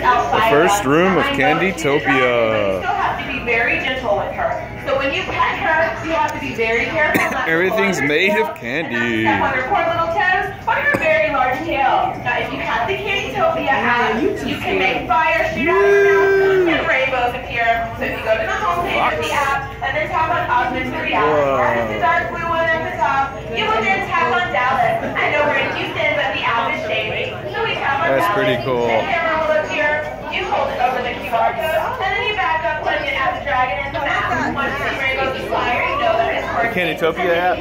The first room of Candytopia. You still have to be very gentle with her. So when you pet her, you have to be very careful. not Everything's pull on her made tail of candy. and not step on her poor little toes on her very large tail. Now if you have the Candytopia app, you can make fire shoot out of her mouth and rainbows appear. So if you go to the homepage of the app and then tap on augmented reality, right at the dark blue one at the top, you will then tap on Dallas. I know we're in Houston, but the app is shady. So we tap on That's Dallas. pretty cool. The camera will appear. You hold it over the QR code, and then you back up, putting it at the dragon in the map. Once the rainbows fire, you Candytopia app?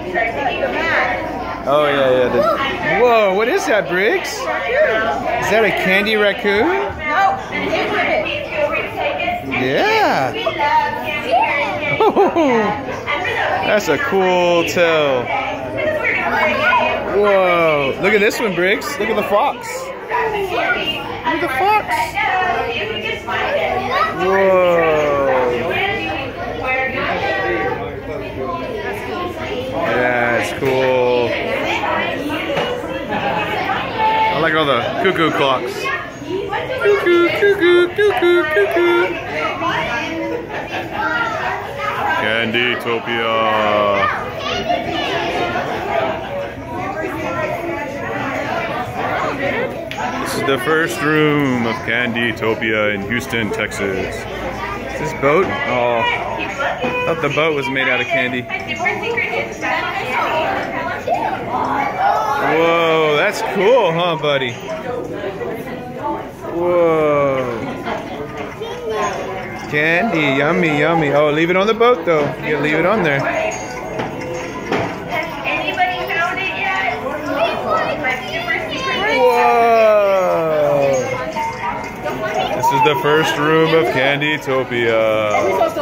Oh yeah, yeah. the- Whoa, what is that, Briggs? Is that a candy raccoon? Yeah. That's a cool tail. Whoa, look at this one, Briggs. Look at the fox. Look at the fox. Whoa. It's cool. I like all the cuckoo clocks. Cuckoo, cuckoo, cuckoo, cuckoo. Candytopia. This is the first room of Candytopia in Houston, Texas. Is this boat? Oh, I thought the boat was made out of candy. Whoa, that's cool, huh, buddy? Whoa. Candy, yummy, yummy. Oh, leave it on the boat, though. You leave it on there. Anybody found it yet? My super secret Whoa. This is the first room of Candytopia.